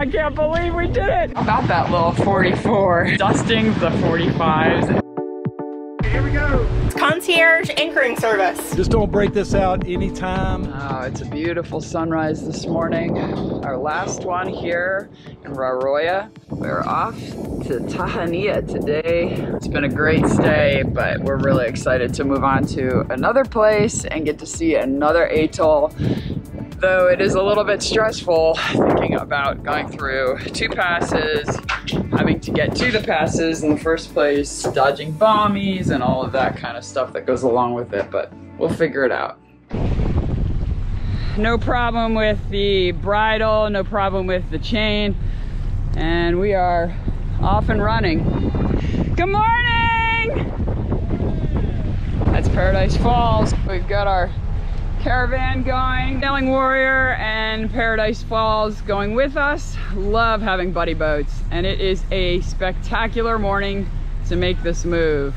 I can't believe we did it. About that little 44. Dusting the 45s. Here we go. Concierge anchoring service. Just don't break this out anytime. Oh, it's a beautiful sunrise this morning. Our last one here in Raroia. We're off to Tahanea today. It's been a great stay, but we're really excited to move on to another place and get to see another atoll though it is a little bit stressful thinking about going through two passes, having to get to the passes in the first place, dodging bombies and all of that kind of stuff that goes along with it, but we'll figure it out. No problem with the bridle, no problem with the chain, and we are off and running. Good morning! That's Paradise Falls. We've got our caravan going. Sailing Warrior and Paradise Falls going with us. Love having buddy boats and it is a spectacular morning to make this move.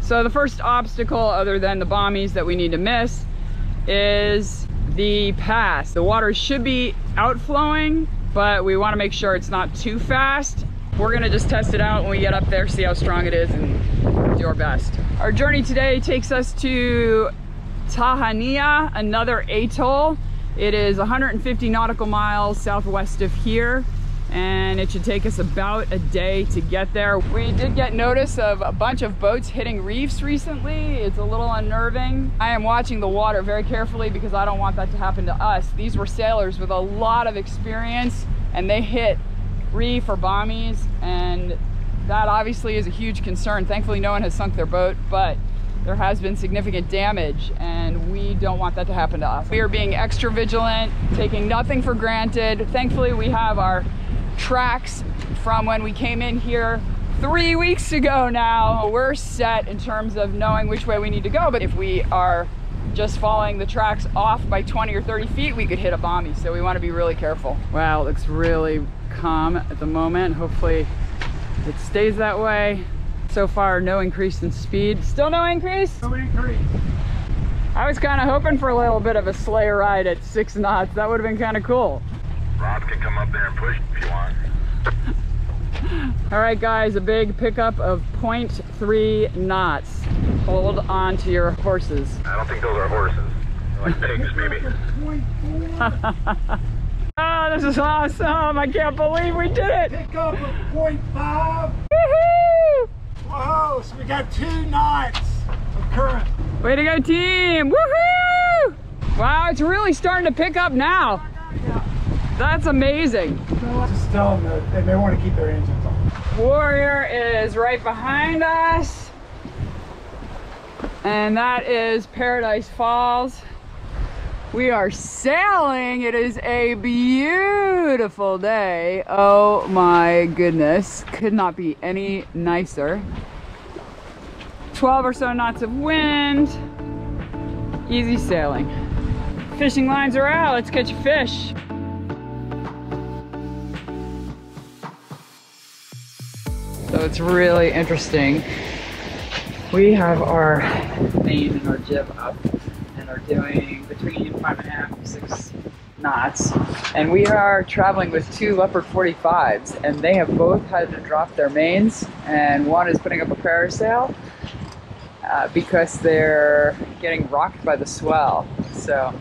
So the first obstacle other than the bombies that we need to miss is the pass. The water should be outflowing, but we wanna make sure it's not too fast. We're gonna just test it out when we get up there, see how strong it is and do our best. Our journey today takes us to Tahanea, another atoll. It is 150 nautical miles southwest of here and it should take us about a day to get there. We did get notice of a bunch of boats hitting reefs recently. It's a little unnerving. I am watching the water very carefully because I don't want that to happen to us. These were sailors with a lot of experience and they hit reef or bombies and that obviously is a huge concern. Thankfully no one has sunk their boat, but there has been significant damage and we don't want that to happen to us. We are being extra vigilant, taking nothing for granted. Thankfully, we have our tracks from when we came in here three weeks ago now. We're set in terms of knowing which way we need to go, but if we are just following the tracks off by 20 or 30 feet, we could hit a bombie. So we want to be really careful. Wow, it looks really calm at the moment. Hopefully it stays that way. So far, no increase in speed. Still no increase? No increase. I was kind of hoping for a little bit of a sleigh ride at six knots. That would have been kind of cool. Rob can come up there and push if you want. All right, guys, a big pickup of 0.3 knots. Hold on to your horses. I don't think those are horses. They're like pigs, maybe. oh, this is awesome. I can't believe we did it. Pick up a point five. Woohoo! Whoa, so we got two knots of current. Way to go, team! Woohoo! Wow, it's really starting to pick up now. That's amazing. Just tell them that they may want to keep their engines on. Warrior is right behind us. And that is Paradise Falls. We are sailing. It is a beautiful day. Oh my goodness. Could not be any nicer. 12 or so knots of wind. Easy sailing. Fishing lines are out. Let's catch a fish. So it's really interesting. We have our main and our jib up and are doing between five and a half six knots. And we are traveling with two Leopard 45s and they have both had to drop their mains and one is putting up a parasail uh, because they're getting rocked by the swell. So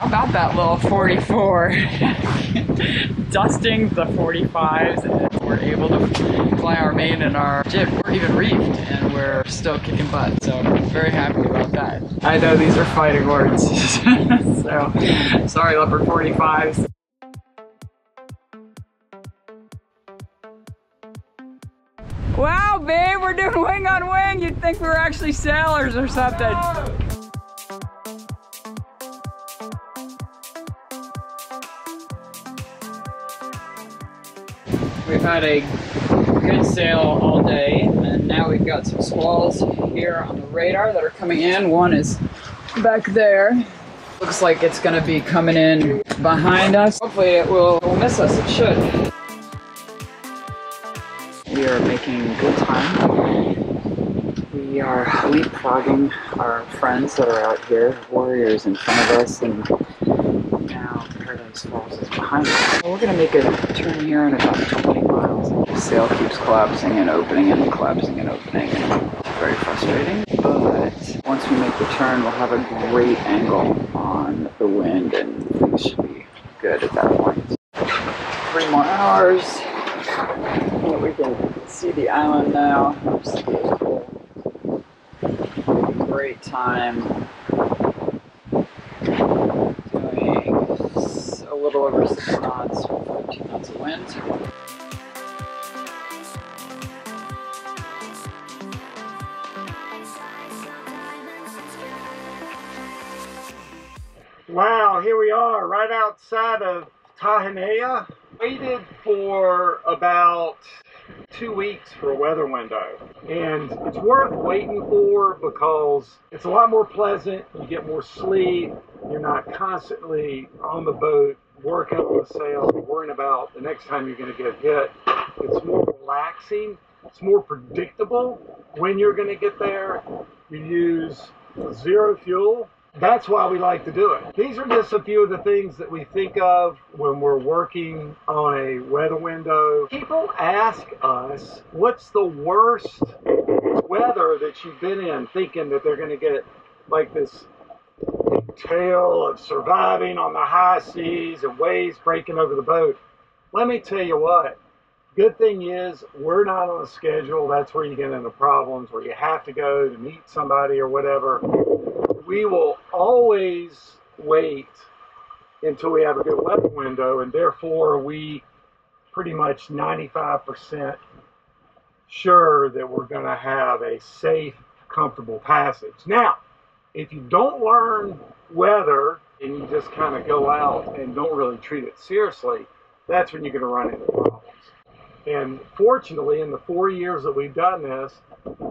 how about that little 44 dusting the 45s and we're able to fly our main and our jib we're even reefed and we're still kicking butt so very happy about that i know these are fighting words so sorry leopard 45s Wow, babe, we're doing wing on wing. You'd think we were actually sailors or something. We've had a good sail all day, and now we've got some squalls here on the radar that are coming in. One is back there. Looks like it's gonna be coming in behind us. Hopefully it will, will miss us, it should. We are making good time. We are leapfrogging our friends that are out here, warriors in front of us, and now Fox Falls behind us. We're gonna make a turn here in about 20 miles. The sail keeps collapsing and opening and collapsing and opening. It's very frustrating. But once we make the turn, we'll have a great angle on the wind and things should be good at that point. Three more hours. We can see the island now. It's. Great time doing s- a little over six knots, 15 knots of wind. Wow, here we are, right outside of Tahanea. Waited for about two weeks for a weather window. And it's worth waiting for because it's a lot more pleasant. You get more sleep. You're not constantly on the boat working on the sails, worrying about the next time you're going to get hit. It's more relaxing. It's more predictable when you're going to get there. You use zero fuel. That's why we like to do it. These are just a few of the things that we think of when we're working on a weather window. People ask us, what's the worst weather that you've been in thinking that they're going to get like this big tale of surviving on the high seas and waves breaking over the boat? Let me tell you what, good thing is we're not on a schedule. That's where you get into problems where you have to go to meet somebody or whatever. We will always wait until we have a good weather window, and therefore we pretty much 95% sure that we're going to have a safe, comfortable passage. Now, if you don't learn weather and you just kind of go out and don't really treat it seriously, that's when you're going to run into problems. And fortunately, in the four years that we've done this,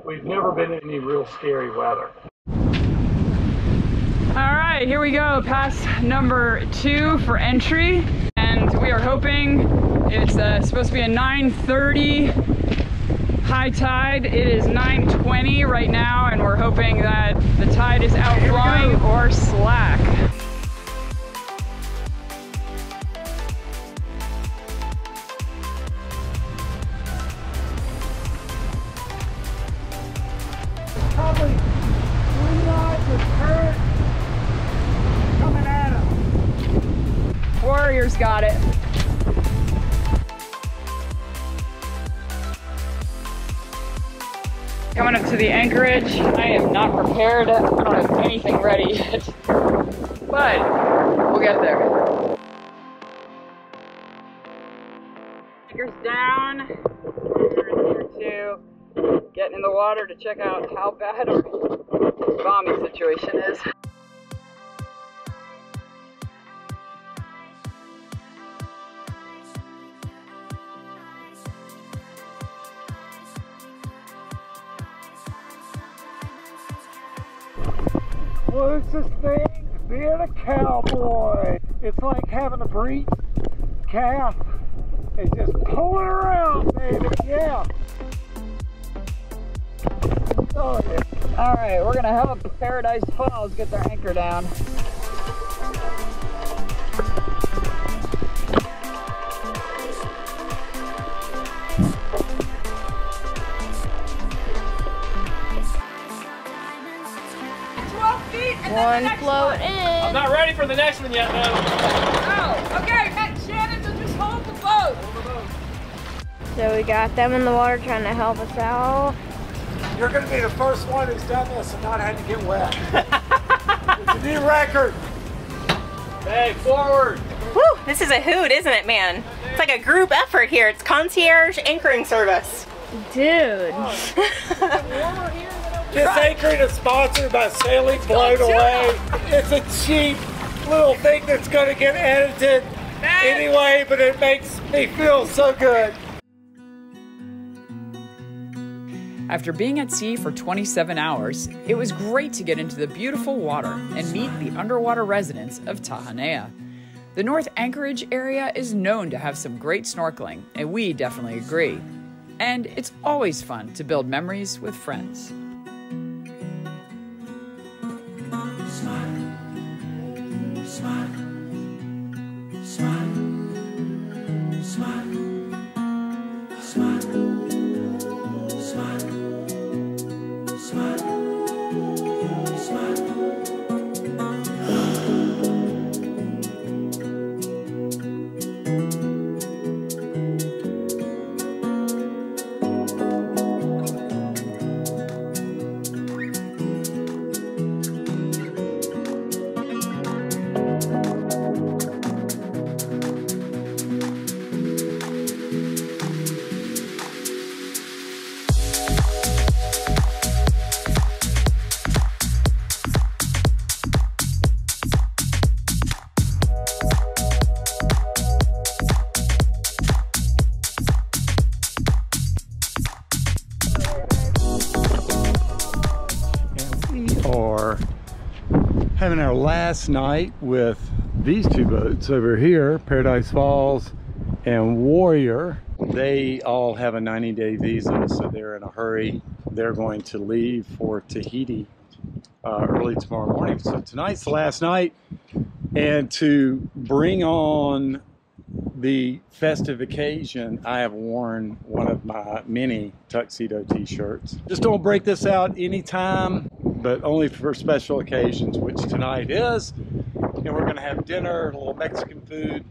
we've never been in any real scary weather. All right, here we go. Pass number two for entry, and we are hoping it's uh, supposed to be a 9:30 high tide. It is 9:20 right now, and we're hoping that the tide is out or Coming up to the anchorage. I am not prepared. I don't have anything ready yet. But we'll get there. Anchor's down. Getting in the water to check out how bad our bombing situation is. This thing? Being a cowboy. It's like having a breed calf and just pulling around, baby. Yeah. Oh, yeah. All right, we're gonna help Paradise Falls get their anchor down. One float in. I'm not ready for the next one yet, though. Oh, okay, Shannon, so just hold the boat. So we got them in the water trying to help us out. You're going to be the first one who's done this and not had to get wet. it's a new record. Hey, forward. Woo! This is a hoot, isn't it, man? It's like a group effort here. It's concierge anchoring service. Dude. This anchoring is sponsored by Sailing Blown Away. It's a cheap little thing that's going to get edited anyway, but it makes me feel so good. After being at sea for 27 hours, it was great to get into the beautiful water and meet the underwater residents of Tahanea. The North Anchorage area is known to have some great snorkeling, and we definitely agree. And it's always fun to build memories with friends. Having our last night with these two boats over here, Paradise Falls and Warrior. They all have a 90 day visa, so they're in a hurry. They're going to leave for Tahiti uh, early tomorrow morning. So tonight's the last night. And to bring on the festive occasion, I have worn one of my many tuxedo t-shirts. Just don't break this out anytime, but only for special occasions, which tonight is. And we're gonna have dinner, a little Mexican food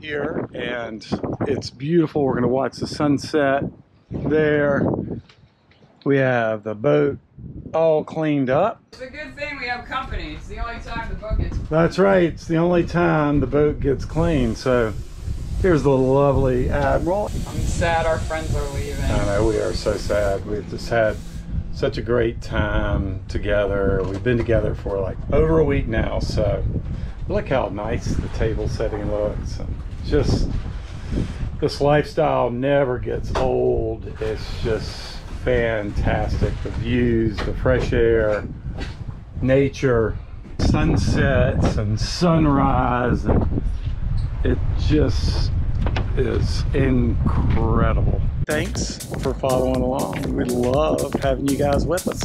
here, and it's beautiful. We're gonna watch the sunset there. We have the boat all cleaned up. It's a good thing we have company. It's the only time the boat gets. That's right. It's the only time the boat gets clean. So here's the lovely Admiral. I'm sad our friends are leaving. I know we are so sad. We've just had such a great time together. We've been together for like over a week now. So look how nice the table setting looks. And just this lifestyle never gets old. It's just fantastic. The views, the fresh air, nature, sunsets and sunrise, and it just is incredible. Thanks for following along. We love having you guys with us.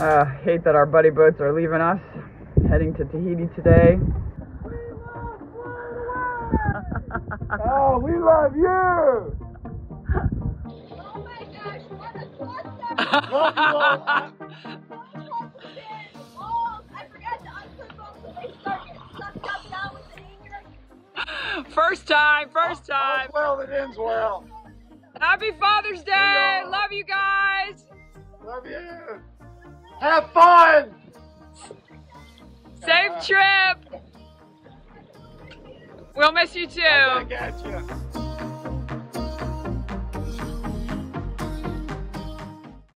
Uh, hate that our buddy boats are leaving us. Heading to Tahiti today. Oh, we love you! Oh my gosh, what a First time, first oh, oh, time. Well, it ends well. Happy Father's Day. Love you guys. Love you. Have fun! Safe uh-huh. trip. We'll miss you too. I got you.